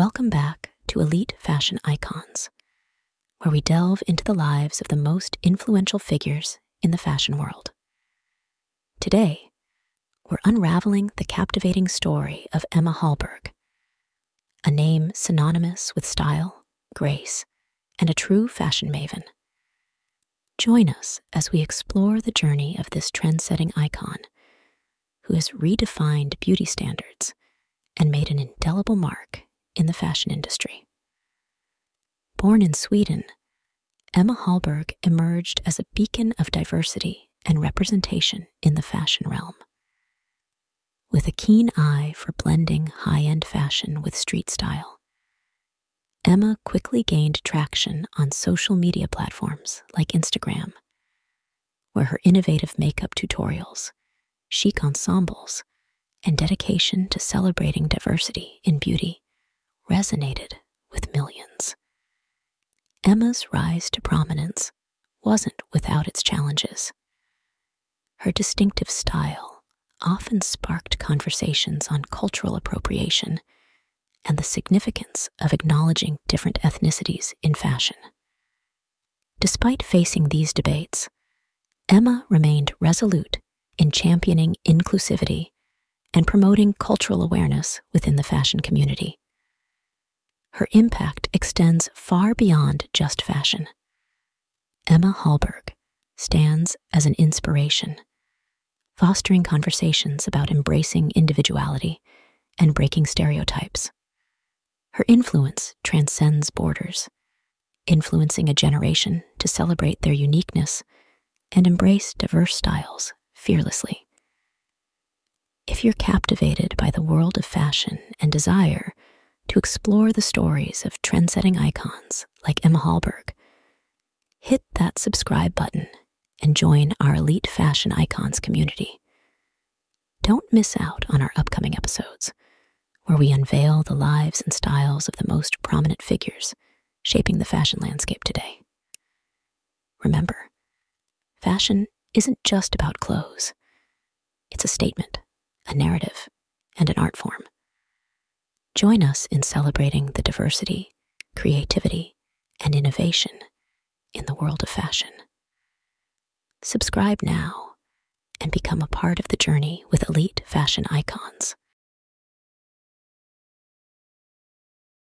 Welcome back to Elite Fashion Icons, where we delve into the lives of the most influential figures in the fashion world. Today, we're unraveling the captivating story of Emma Hallberg, a name synonymous with style, grace, and a true fashion maven. Join us as we explore the journey of this trend setting icon who has redefined beauty standards and made an indelible mark in the fashion industry. Born in Sweden, Emma Hallberg emerged as a beacon of diversity and representation in the fashion realm. With a keen eye for blending high end fashion with street style, Emma quickly gained traction on social media platforms like Instagram, where her innovative makeup tutorials, chic ensembles, and dedication to celebrating diversity in beauty resonated with millions. Emma's rise to prominence wasn't without its challenges. Her distinctive style often sparked conversations on cultural appropriation and the significance of acknowledging different ethnicities in fashion. Despite facing these debates, Emma remained resolute in championing inclusivity and promoting cultural awareness within the fashion community her impact extends far beyond just fashion. Emma Hallberg stands as an inspiration, fostering conversations about embracing individuality and breaking stereotypes. Her influence transcends borders, influencing a generation to celebrate their uniqueness and embrace diverse styles fearlessly. If you're captivated by the world of fashion and desire to explore the stories of trendsetting icons like Emma Hallberg, hit that subscribe button and join our Elite Fashion Icons community. Don't miss out on our upcoming episodes, where we unveil the lives and styles of the most prominent figures shaping the fashion landscape today. Remember, fashion isn't just about clothes, it's a statement, a narrative, and an art form. Join us in celebrating the diversity, creativity, and innovation in the world of fashion. Subscribe now and become a part of the journey with elite fashion icons.